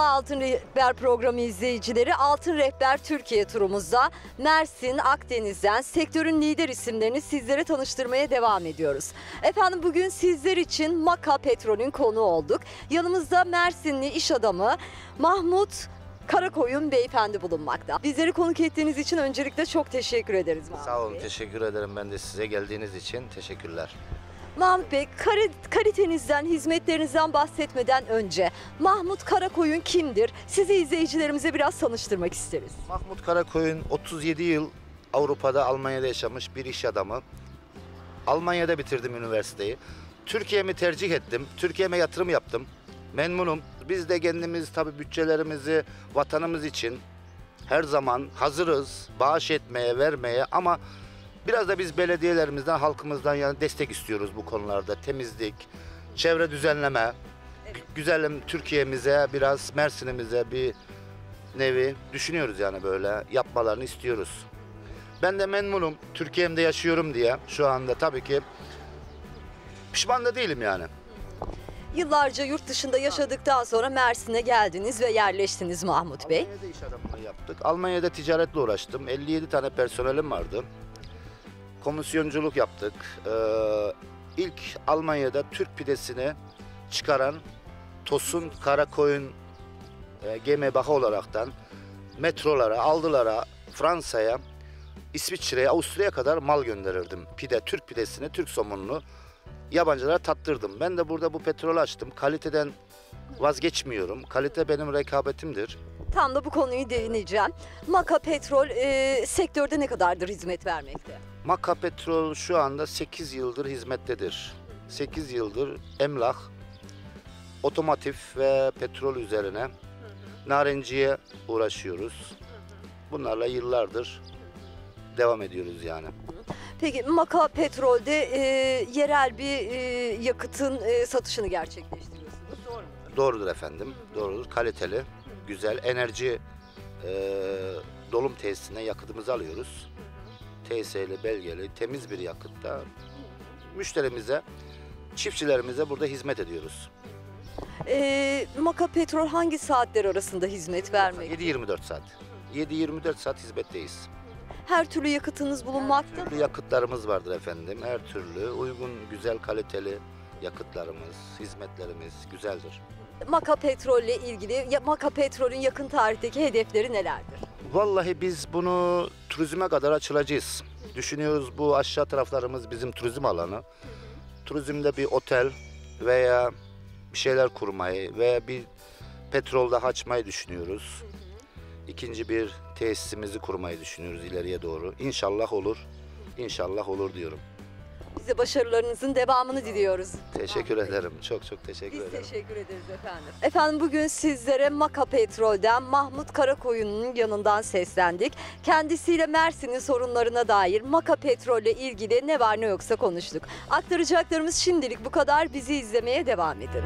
Altın Rehber programı izleyicileri Altın Rehber Türkiye turumuzda Mersin, Akdeniz'den sektörün lider isimlerini sizlere tanıştırmaya devam ediyoruz. Efendim bugün sizler için Maka Petrol'ün konu olduk. Yanımızda Mersinli iş adamı Mahmut Karakoyun beyefendi bulunmakta. Bizleri konuk ettiğiniz için öncelikle çok teşekkür ederiz Mahmut Sağ olun, Bey. teşekkür ederim ben de size geldiğiniz için. Teşekkürler. Mahmut Bey, kari- kalitenizden, hizmetlerinizden bahsetmeden önce Mahmut Karakoyun kimdir? Sizi izleyicilerimize biraz tanıştırmak isteriz. Mahmut Karakoyun 37 yıl Avrupa'da, Almanya'da yaşamış bir iş adamı. Almanya'da bitirdim üniversiteyi. Türkiye'mi tercih ettim. Türkiye'me yatırım yaptım. Memnunum. Biz de kendimiz tabii bütçelerimizi vatanımız için her zaman hazırız bağış etmeye, vermeye ama biraz da biz belediyelerimizden, halkımızdan yani destek istiyoruz bu konularda. Temizlik, çevre düzenleme, gü- güzelim Türkiye'mize, biraz Mersin'imize bir nevi düşünüyoruz yani böyle yapmalarını istiyoruz. Ben de memnunum. Türkiye'mde yaşıyorum diye şu anda tabii ki pişman da değilim yani. Yıllarca yurt dışında yaşadıktan sonra Mersin'e geldiniz ve yerleştiniz Mahmut Bey. Almanya'da iş adamlığı yaptık. Almanya'da ticaretle uğraştım. 57 tane personelim vardı. Komisyonculuk yaptık. Ee, ilk Almanya'da Türk pidesini çıkaran Tosun Karakoyun e, GmbH olaraktan metrolara, aldılara, Fransa'ya, İsviçre'ye, Avusturya'ya kadar mal gönderirdim. Pide, Türk pidesini, Türk somonunu yabancılara tattırdım. Ben de burada bu petrolü açtım. Kaliteden vazgeçmiyorum. Kalite benim rekabetimdir. Tam da bu konuyu değineceğim. Maka Petrol e, sektörde ne kadardır hizmet vermekte? Maka Petrol şu anda 8 yıldır hizmettedir. 8 yıldır emlak, otomotiv ve petrol üzerine narenciye uğraşıyoruz. Bunlarla yıllardır devam ediyoruz yani. Peki Maka Petrol'de e, yerel bir e, yakıtın e, satışını gerçekleştiriyorsunuz. Doğru mu? Doğrudur efendim, doğrudur. Kaliteli, güzel, enerji e, dolum tesisine yakıtımızı alıyoruz. TS'li, belgeli, temiz bir yakıtta müşterimize, çiftçilerimize burada hizmet ediyoruz. E, Maka Petrol hangi saatler arasında hizmet vermekte? 7-24 saat. 7-24 saat hizmetteyiz. Her türlü yakıtınız bulunmakta. Türlü yakıtlarımız vardır efendim. Her türlü uygun, güzel, kaliteli yakıtlarımız, hizmetlerimiz güzeldir. Maka Petrol ile ilgili Maka Petrol'ün yakın tarihteki hedefleri nelerdir? Vallahi biz bunu turizme kadar açılacağız. Düşünüyoruz bu aşağı taraflarımız bizim turizm alanı. Turizmde bir otel veya bir şeyler kurmayı veya bir petrolde açmayı düşünüyoruz. İkinci bir tesisimizi kurmayı düşünüyoruz ileriye doğru. İnşallah olur. İnşallah olur diyorum. Bize başarılarınızın devamını diliyoruz. Teşekkür ederim. Çok çok teşekkür Biz ederim. teşekkür ederiz efendim. Efendim bugün sizlere Maka Petrol'den Mahmut Karakoyun'un yanından seslendik. Kendisiyle Mersin'in sorunlarına dair Maka Petrol'le ilgili ne var ne yoksa konuştuk. Aktaracaklarımız şimdilik bu kadar. Bizi izlemeye devam edin.